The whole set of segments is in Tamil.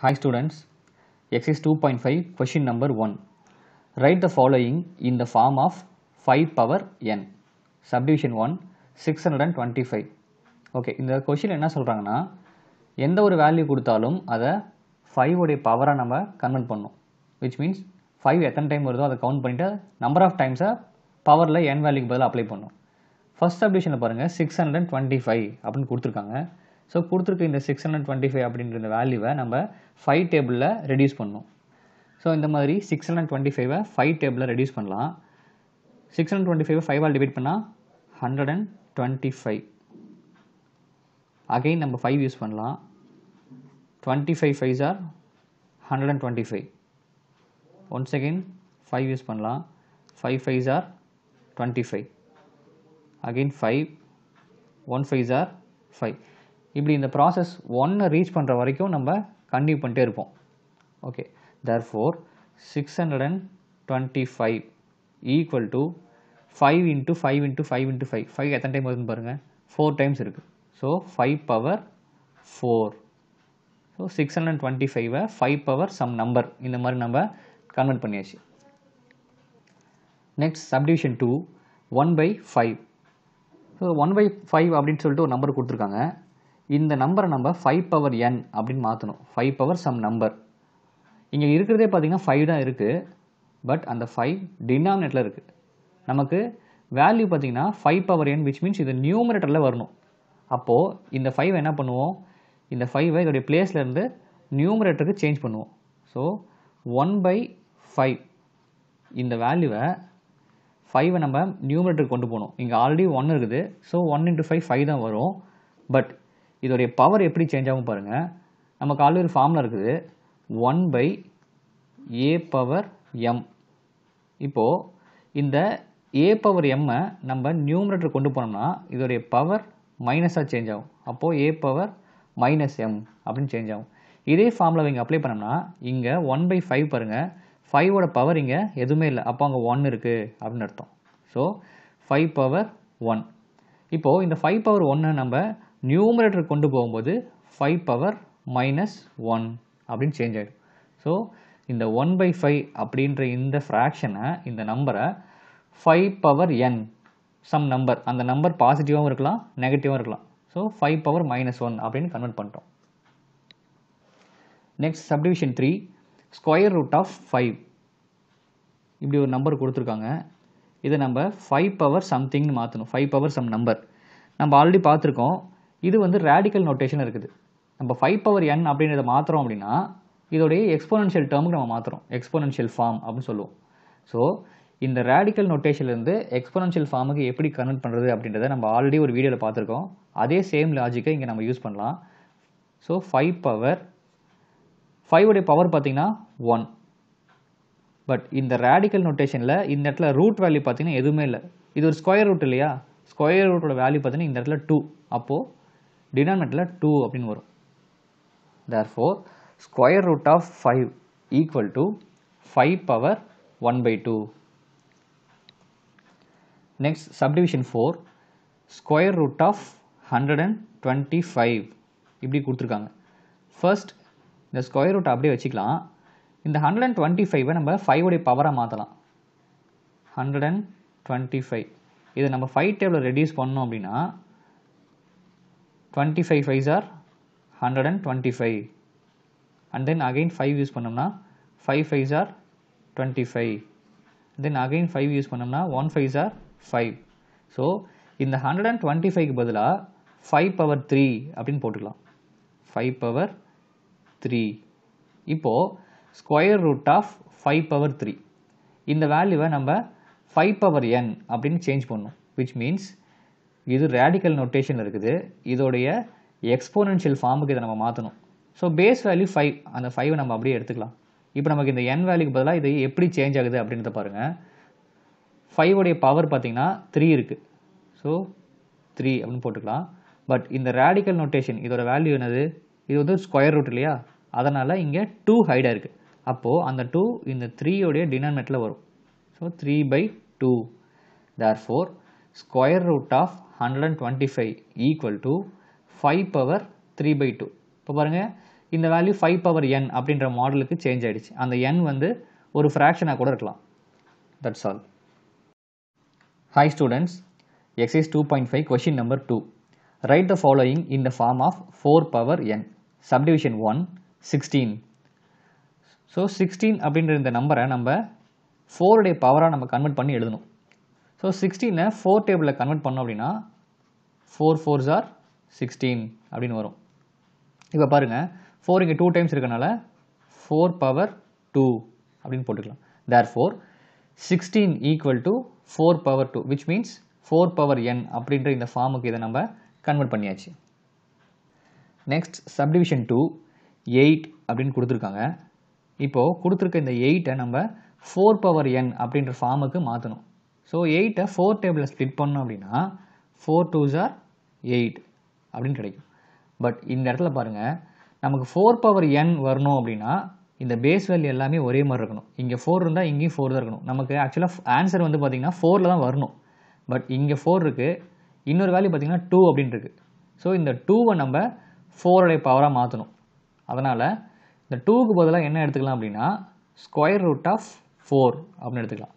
Hi students, exercise 2.5 question number 1. Write the following in the form of 5 power n. Subdivision 1 625. Okay இந்த கொஷின் என்ன சொல்கிறாங்கன்னா எந்த ஒரு வேல்யூ கொடுத்தாலும் அதை ஃபைவ் உடைய பவராக நம்ம கன்வெர்ட் பண்ணணும் விச் மீன்ஸ் ஃபைவ் எத்தனை டைம் வருதோ அதை கவுண்ட் பண்ணிவிட்டு நம்பர் ஆஃப் டைம்ஸை பவரில் என் வேல்யூக்கு பதிலாக அப்ளை பண்ணணும் ஃபஸ்ட் சப்டிஷனில் பாருங்கள் சிக்ஸ் ஹண்ட்ரட் டுவெண்ட்டி ஃபைவ் அப்படின்னு கொடுத்துருக்காங்க ஸோ கொடுத்துருக்க இந்த சிக்ஸ் ஹண்ட்ரட் டுவெண்ட்டி ஃபைவ் அப்படின்ற இந்த வேல்யூவை நம்ம ஃபைவ் டேபிளில் ரெடியூஸ் பண்ணணும். ஸோ இந்த மாதிரி சிக்ஸ் ஹண்ட்ரட் டுவெண்ட்டி ஃபைவை ஃபைவ் டேபிளில் ரெடியூஸ் பண்ணலாம். சிக்ஸ் ஹண்ட்ரட் டுவெண்ட்டி ஃபைவ் ஃபைவால் டிவைட் பண்ணால் hundred and twenty five again நம்ம ஃபைவ் யூஸ் பண்ணலாம். Twenty five five are hundred and twenty five once again five use பண்ணலாம். Five five are twenty five again five one five are five இப்படி இந்த ப்ராசஸ் ஒன்னை ரீச் பண்ணுற வரைக்கும் நம்ம கண்டினியூ பண்ணிட்டே இருப்போம். Okay therefore six hundred and twenty five equal to five into five into five into five five எத்தனை டைம் வருதுன்னு பாருங்கள் ஃபோர் டைம்ஸ் இருக்குது so five power four so six hundred and twenty ஃபைவை ஃபைவ் பவர் சம் நம்பர் இந்த மாதிரி நம்ம கன்வெர்ட் பண்ணியாச்சு. Next subdivision two one by five so one by five அப்படின்னு சொல்லிட்டு ஒரு நம்பர் கொடுத்துருக்காங்க. இந்த நம்பரை நம்ம ஃபைவ் பவர் என் அப்படின்னு மாற்றணும் ஃபைவ் பவர் சம் நம்பர் இங்கே இருக்கிறதே பார்த்தீங்கன்னா ஃபைவ் தான் இருக்குது பட் அந்த ஃபைவ் டினாமினேட்டில் இருக்குது நமக்கு வேல்யூ பார்த்தீங்கன்னா five power n which means இது நியூமினேட்டரில் வரணும். அப்போது இந்த ஃபைவ் என்ன பண்ணுவோம்? இந்த ஃபைவை இதோடைய பிளேஸ்லேருந்து நியூமரேட்டருக்கு சேஞ்ச் பண்ணுவோம். ஸோ ஒன் பை ஃபைவ் இந்த வேல்யூவை ஃபைவை நம்ம நியூமரேட்டருக்கு கொண்டு போகணும். இங்கே ஆல்ரெடி ஒன் இருக்குது. So one into five five தான் வரும். பட் இதோடைய பவர் எப்படி சேஞ்ச் ஆகும் பாருங்கள் நமக்கு ஆல்ரெடி ஒரு ஃபார்முலா இருக்குது. One by A power M இப்போது இந்த ஏ பவர் எம்மை நம்ம நியூமரேட்டர் கொண்டு போனோம்னா இதோடைய பவர் மைனஸாக சேஞ்ச் ஆகும். அப்போது ஏ பவர் மைனஸ் எம் அப்படின்னு சேஞ்ச் ஆகும். இதே ஃபார்மில் இங்கே அப்ளை பண்ணோம்னா இங்கே ஒன் பை ஃபைவ் பாருங்கள் ஃபைவோட பவர் இங்கே எதுவுமே இல்லை. அப்போ அங்கே ஒன் இருக்குது அப்படின்னு அர்த்தம். ஸோ ஃபைவ் பவர் ஒன் இப்போது இந்த ஃபைவ் பவர் ஒன்னை நம்ம நியூமரேட்டர் கொண்டு போகும்போது ஃபைவ் பவர் மைனஸ் ஒன் அப்படின்னு சேஞ்ச் ஆகிடும் ஸோ இந்த ஒன் பை ஃபைவ் அப்படின்ற இந்த ஃப்ராக்ஷனை இந்த நம்பரை five power n some number அந்த நம்பர் பாசிட்டிவாகவும் இருக்கலாம் நெகட்டிவாகவும் இருக்கலாம். So five power minus one அப்படின்னு கன்வெர்ட் பண்ணிட்டோம். Next subdivision three square root of five இப்படி ஒரு நம்பர் கொடுத்துருக்காங்க. இதை நம்ம ஃபைவ் பவர் சம்திங்னு மாற்றணும் ஃபைவ் பவர் சம் நம்பர் நம்ம ஆல்ரெடி பார்த்துருக்கோம். இது வந்து ரேடிக்கல் நோட்டேஷன் இருக்குது. நம்ம ஃபைவ் பவர் என் அப்படின்றத மாற்றுறோம் அப்படின்னா இதோடைய எக்ஸ்போனன்ஷியல் டேர்முக்கு நம்ம மாற்றுறோம் எக்ஸ்போனன்ஷியல் ஃபார்ம் அப்படின்னு சொல்லுவோம். ஸோ இந்த ரேடிக்கல் நோட்டேஷன்லேருந்து எக்ஸ்போனன்ஷியல் ஃபார்முக்கு எப்படி கன்வெர்ட் பண்ணுறது அப்படின்றத நம்ம ஆல்ரெடி ஒரு வீடியோவில் பார்த்துருக்கோம். அதே சேம் லாஜிக்கை இங்கே நம்ம யூஸ் பண்ணலாம். ஸோ ஃபைவ் பவர் ஃபைவோடைய பவர் பார்த்தீங்கன்னா ஒன் பட் இந்த ரேடிக்கல் நோட்டேஷனில் இந்த இடத்துல ரூட் வேல்யூ பார்த்தீங்கன்னா எதுவுமே இல்லை. இது ஒரு ஸ்கொயர் ரூட் இல்லையா? ஸ்கொயர் ரூட்டோட வேல்யூ பார்த்தீங்கன்னா இந்த இடத்துல டூ அப்போது டினாமினேட்டரில் டூ அப்படின்னு வரும். Therefore square root of five equal to five power one by two next subdivision four square root of hundred and twenty five இப்படி கொடுத்துருக்காங்க. ஃபர்ஸ்ட் இந்த ஸ்கொயர் ரூட் அப்படியே வச்சுக்கலாம். இந்த ஹண்ட்ரட் அண்ட் டுவெண்ட்டி ஃபைவை நம்ம ஃபைவோடைய பவராக மாற்றலாம் ஹண்ட்ரட் அண்ட் டுவெண்ட்டி ஃபைவ் இதை நம்ம ஃபைவ் டேபிளில் ரெடியூஸ் பண்ணோம் அப்படின்னா twenty five five are hundred and twenty five and then again five use பண்ணோம்னா five fives are twenty five then again five use பண்ணோம்னா one five are five so இந்த ஹண்ட்ரட் அண்ட் டுவெண்ட்டி ஃபைவ்க்கு பதிலாக ஃபைவ் பவர் த்ரீ அப்படின்னு போட்டுக்கலாம். ஃபைவ் பவர் த்ரீ இப்போது square root of five power three இந்த வேல்யூவை நம்ம ஃபைவ் பவர் என் அப்படின்னு சேஞ்ச் பண்ணணும் விச் மீன்ஸ் இது ரேடிக்கல் நோட்டேஷன் இருக்குது. இதோடைய எக்ஸ்போனன்ஷியல் ஃபார்முக்கு இதை நம்ம மாற்றணும் ஸோ பேஸ் வேல்யூ ஃபைவ் அந்த ஃபைவை நம்ம அப்படியே எடுத்துக்கலாம். இப்போ நமக்கு இந்த என் வேல்யூக்கு பதிலாக இது எப்படி சேஞ்ச் ஆகுது அப்படின்றத பாருங்கள் ஃபைவோடைய பவர் பார்த்தீங்கன்னா த்ரீ இருக்குது ஸோ த்ரீ அப்படின்னு போட்டுக்கலாம். பட் இந்த ரேடிக்கல் நொட்டேஷன் இதோட வேல்யூ என்னது? இது வந்து ஸ்கொயர் ரூட் இல்லையா? அதனால் இங்கே டூ ஹைடாக இருக்குது அப்போது அந்த டூ இந்த த்ரீயோடைய டினாமினேட்டில் வரும். So three by two therefore square root of hundred and twenty five equal to five power three by two இப்போ பாருங்கள் இந்த வேல்யூ ஃபைவ் பவர் என் அப்படின்ற மாடலுக்கு சேஞ்ச் ஆகிடுச்சு அந்த என் வந்து ஒரு ஃப்ராக்ஷனாக கூட இருக்கலாம். That's all hi students exercise two point five question number two write the following in the form of four power n subdivision one sixteen so sixteen அப்படின்ற இந்த நம்பரை நம்ம ஃபோருடைய பவராக நம்ம கன்வெர்ட் பண்ணி எழுதணும். ஸோ சிக்ஸ்டீனை ஃபோர் டேபிளில் கன்வெர்ட் பண்ணோம் அப்படின்னா ஃபோர் ஃபோர்ஸ் ஆர் சிக்ஸ்டீன் அப்படின்னு வரும். இப்போ பாருங்கள் ஃபோர் இங்கே டூ டைம்ஸ் இருக்கனால ஃபோர் பவர் டூ அப்படின்னு போட்டுக்கலாம். Therefore sixteen equal to four power two which means four power n அப்படின்ற இந்த ஃபார்முக்கு இதை நம்ம கன்வெர்ட் பண்ணியாச்சு. நெக்ஸ்ட் சப்டிவிஷன் டூ எயிட் அப்படின்னு கொடுத்துருக்காங்க. இப்போது கொடுத்துருக்க இந்த எயிட்டை நம்ம ஃபோர் பவர் என் அப்படின்ற ஃபார்முக்கு மாற்றணும் ஸோ எயிட்டை ஃபோர் டேபிளில் ஸ்ப்ளிட் பண்ணோம் அப்படின்னா ஃபோர் டூஸ் ஆர் எயிட் அப்படின்னு கிடைக்கும். பட் இந்த இடத்துல பாருங்கள் நமக்கு ஃபோர் பவர் என் வரணும் அப்படின்னா இந்த பேஸ் வேல்யூ எல்லாமே ஒரே மாதிரி இருக்கணும். இங்கே ஃபோர் இருந்தால் இங்கேயும் ஃபோர் தான் இருக்கணும். நமக்கு ஆக்சுவலாக ஆன்சர் வந்து பார்த்திங்கன்னா ஃபோரில் தான் வரணும். பட் இங்கே ஃபோர் இருக்குது இன்னொரு வேல்யூ பார்த்திங்கன்னா டூ அப்படின்னு இருக்குது ஸோ இந்த டூவை நம்ம ஃபோருடைய பவராக மாற்றணும் அதனால் இந்த டூக்கு பதிலாக என்ன எடுத்துக்கலாம் அப்படின்னா ஸ்கொயர் ரூட் ஆஃப் ஃபோர் அப்படின்னு எடுத்துக்கலாம்.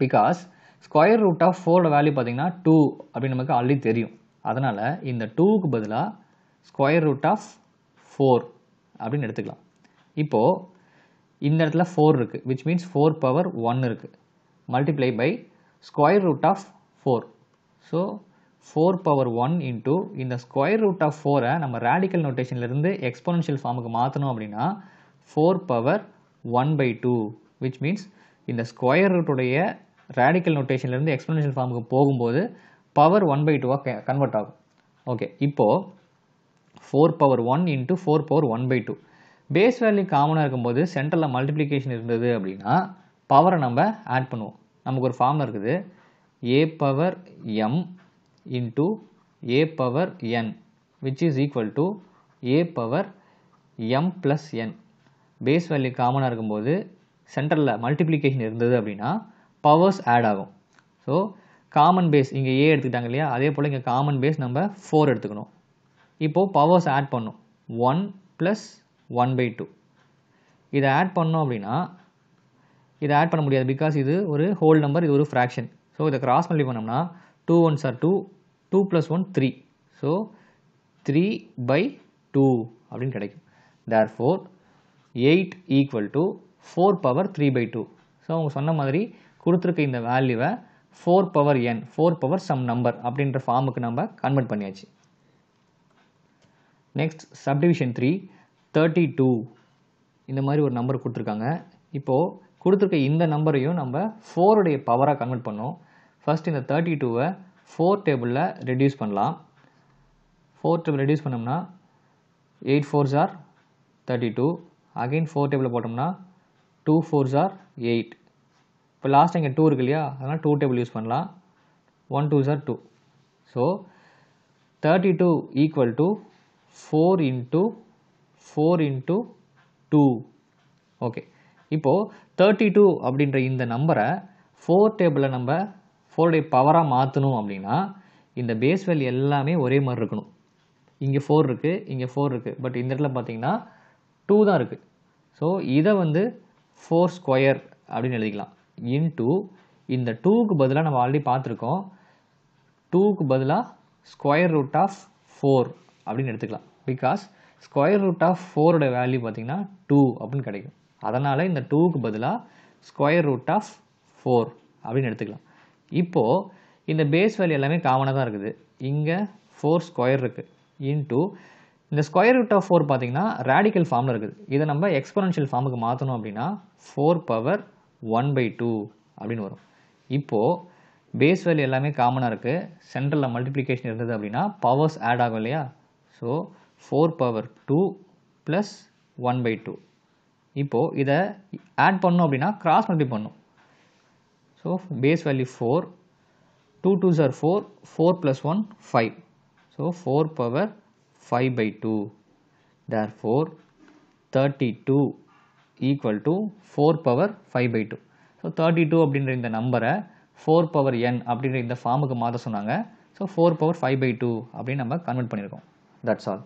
பிகாஸ் ஸ்கொயர் ரூட் ஆஃப் ஃபோரோட வேல்யூ பார்த்தீங்கன்னா டூ அப்படின்னு நமக்கு ஆல்ரெடி தெரியும். அதனால் இந்த டூவுக்கு பதிலாக ஸ்கொயர் ரூட் ஆஃப் ஃபோர் அப்படின்னு எடுத்துக்கலாம். இப்போது இந்த இடத்துல ஃபோர் இருக்குது which means four power one இருக்குது multiply by square root of four so four power one into இந்த ஸ்கொயர் ரூட் ஆஃப் ஃபோரை நம்ம ரேடிக்கல் நோட்டேஷன்லேருந்து எக்ஸ்போனன்ஷியல் ஃபார்முக்கு மாற்றணும் அப்படின்னா four power one by two which means இந்த ஸ்கொயர் ரூட்டுடைய ரேடிக்கல் நோட்டேஷன்லேருந்து எக்ஸ்போனன்ஷியல் ஃபார்முக்கு போகும்போது பவர் ஒன் பை டூவாக கன்வெர்ட் ஆகும். ஓகே இப்போது four power one into four power one by two base value காமனாக இருக்கும்போது சென்டரில் மல்டிப்ளிகேஷன் இருந்தது அப்படின்னா பவரை நம்ம ஆட் பண்ணுவோம். நமக்கு ஒரு ஃபார்ம் இருக்குது. A power M into A power N which is equal to A power M plus N base value காமனாக இருக்கும்போது சென்டரில் மல்டிப்ளிகேஷன் இருந்தது அப்படின்னா பவர்ஸ் ஆட் ஆகும். ஸோ காமன் பேஸ் இங்கே ஏ எடுத்துக்கிட்டாங்க இல்லையா? அதே போல் இங்கே காமன் பேஸ் நம்ம ஃபோர் எடுத்துக்கணும். இப்போது பவர்ஸ் ஆட் பண்ணும். One plus one by two இதை ஆட் பண்ணோம் அப்படின்னா இதை ஆட் பண்ண முடியாது பிகாஸ் இது ஒரு ஹோல் நம்பர் இது ஒரு ஃப்ராக்ஷன் ஸோ இதை கிராஸ் மல்டி பண்ணோம்னா two ones are two two plus one three so three by two அப்படின்னு கிடைக்கும். Therefore eight equal to four power three by two so அவங்க சொன்ன மாதிரி கொடுத்துருக்க இந்த வேல்யூவை four power n four power some number அப்படின்ற ஃபார்முக்கு நம்ம கன்வெர்ட் பண்ணியாச்சு. Next subdivision three thirty two இந்த மாதிரி ஒரு நம்பர் கொடுத்துருக்காங்க. இப்போது கொடுத்துருக்க இந்த நம்பரையும் நம்ம ஃபோருடைய பவராக கன்வெர்ட் பண்ணோம். ஃபர்ஸ்ட் இந்த தேர்ட்டி டூவை ஃபோர் டேபிளில் ரெடியூஸ் பண்ணலாம். ஃபோர் டேபிள் ரெடியூஸ் பண்ணோம்னா eight fours are thirty two again four டேபிளில் போட்டோம்னா டூ ஃபோர்ஸ் ஆர் எயிட் இப்போ லாஸ்ட் இங்கே டூ இருக்கு இல்லையா? அதனால் டூ டேபிள் யூஸ் பண்ணலாம். One two sir two so thirty two equal to four into four into two okay இப்போது தேர்ட்டி டூ அப்படின்ற இந்த நம்பரை ஃபோர் டேபிளில் நம்ம ஃபோருடைய பவராக மாற்றணும் அப்படின்னா இந்த பேஸ் வேல்யூ எல்லாமே ஒரே மாதிரி இருக்கணும். இங்கே ஃபோர் இருக்குது இங்கே ஃபோர் இருக்குது பட் இந்த இடத்துல பார்த்தீங்கன்னா டூ தான் இருக்குது ஸோ இதை வந்து ஃபோர் ஸ்கொயர் அப்படின்னு எழுதிக்கலாம். இன்டூ இந்த டூக்கு பதிலாக நம்ம ஆல்ரெடி பார்த்துருக்கோம். டூக்கு பதிலாக ஸ்கொயர் ரூட் ஆஃப் ஃபோர் அப்படின்னு எடுத்துக்கலாம். பிகாஸ் ஸ்கொயர் ரூட் ஆஃப் ஃபோரோட வேல்யூ பார்த்தீங்கன்னா டூ அப்படின்னு கிடைக்கும். அதனால் இந்த டூக்கு பதிலாக ஸ்கொயர் ரூட் ஆஃப் ஃபோர் அப்படின்னு எடுத்துக்கலாம். இப்போது இந்த பேஸ் வேல்யூ எல்லாமே காமனாக தான் இருக்குது. இங்கே ஃபோர் ஸ்கொயர் இருக்குது இன்டூ இந்த ஸ்கொயர் ரூட் ஆஃப் ஃபோர் பார்த்தீங்கன்னா ரேடிக்கல் ஃபார்மில் இருக்குது. இதை நம்ம எக்ஸ்பொனன்ஷியல் ஃபார்முக்கு மாற்றணும் அப்படின்னா four power one by two அப்படின்னு வரும். இப்போது பேஸ் வேல்யூ எல்லாமே காமனாக இருக்குது சென்ட்ரலில் மல்டிப்ளிகேஷன் இருந்தது அப்படின்னா பவர்ஸ் ஆட் ஆகும் இல்லையா? So four power two plus one by two இப்போது இதை ஆட் பண்ணோம் அப்படின்னா கிராஸ் மல்டி பண்ணும். So base value four two two sir four four plus one five so four power five by two therefore thirty two equal to four power five by two so thirty two அப்படின்ற இந்த நம்பரை ஃபோர் பவர் என் அப்படின்ற இந்த ஃபார்முக்கு மாற்ற சொன்னாங்க. So four power five by two அப்படின்னு நம்ம கன்வெர்ட் பண்ணியிருக்கோம். That's all